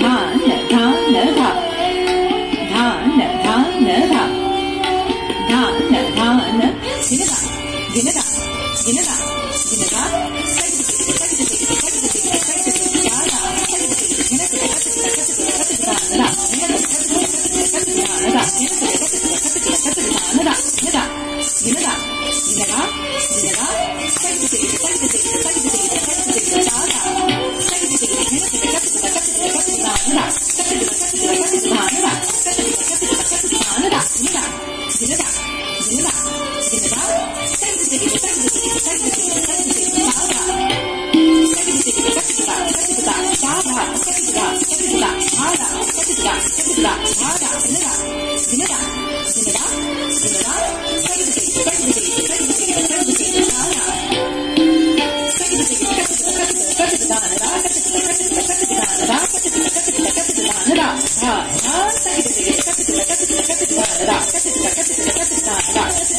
धा न धा न धा धा न धा न धा धा न धा न गिनदा गिनदा गिनदा गिनदा Give it up. Give it up. Give it up. Give it up. Ha ha